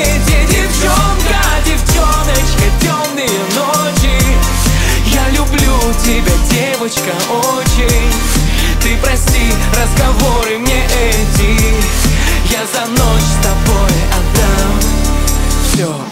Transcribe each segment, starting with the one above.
свете Девчонка, девчоночка, темные ночи. Я люблю тебя, девочка, очень. Ты прости разговоры мне эти. Я за ночь с тобой отдам все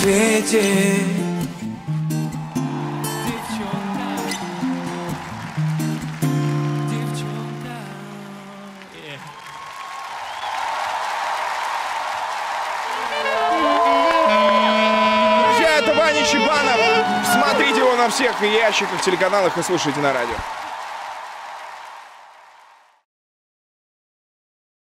свете это Ваня Чебанов. Смотрите его на всех ящиках, телеканалах и слушайте на радио.